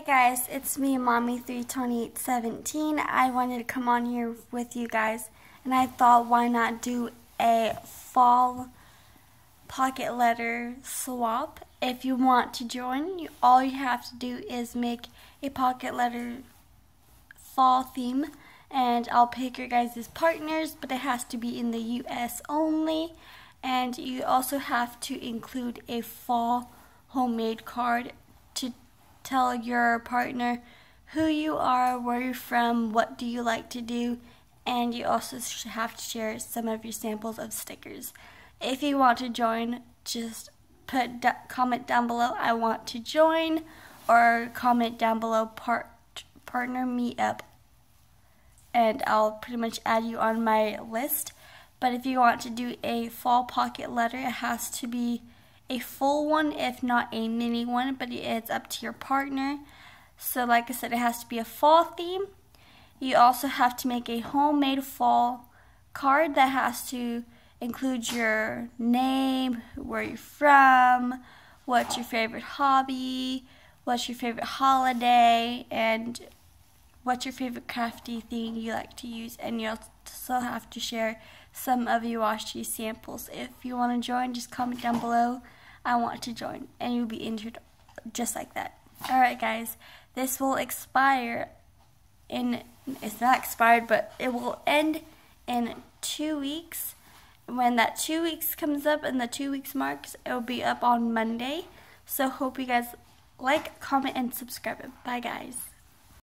Hey guys, it's me, Mommy32817. I wanted to come on here with you guys, and I thought why not do a fall pocket letter swap. If you want to join, all you have to do is make a pocket letter fall theme, and I'll pick your guys' as partners, but it has to be in the US only, and you also have to include a fall homemade card tell your partner who you are, where you're from, what do you like to do, and you also have to share some of your samples of stickers. If you want to join, just put comment down below I want to join or comment down below part partner me up and I'll pretty much add you on my list. But if you want to do a fall pocket letter, it has to be a full one, if not a mini one, but it's up to your partner. So like I said, it has to be a fall theme. You also have to make a homemade fall card that has to include your name, where you're from, what's your favorite hobby, what's your favorite holiday, and what's your favorite crafty thing you like to use. And you also have to share some of your washi samples. If you want to join, just comment down below. I want to join, and you'll be entered just like that. Alright guys, this will expire in, it's not expired, but it will end in two weeks. When that two weeks comes up and the two weeks marks, it will be up on Monday. So hope you guys like, comment, and subscribe. Bye guys.